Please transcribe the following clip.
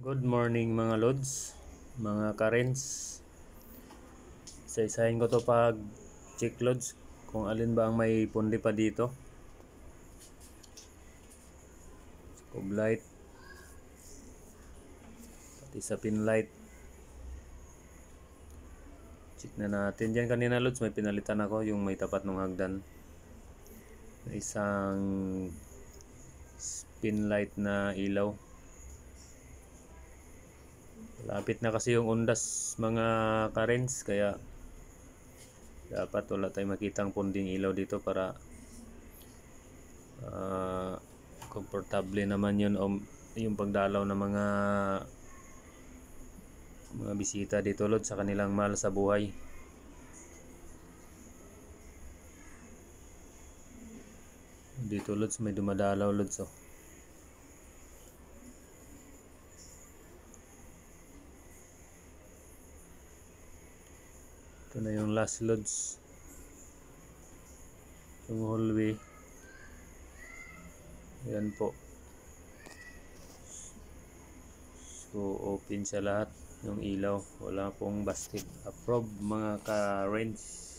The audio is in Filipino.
Good morning mga lods, mga karens. Isa-isahin ko to pag check loads kung alin ba ang may pundi pa dito. Scope light. Pati sa pin light. Check na natin. Diyan kanina loads may pinalitan ako yung may tapat ng hagdan. May isang spin light na ilaw. Lapit na kasi yung undas mga karens kaya dapat wala tayong makitang punding ilaw dito para ah, komportable naman yun o yung pagdalaw ng mga mga bisita dito lod sa kanilang mahal sa buhay. Dito lods may dumadalaw lods oh. Ito na yung last loads. Yung hallway. Yan po. So, open siya lahat. Yung ilaw. Wala pong basket. Approve mga ka-range.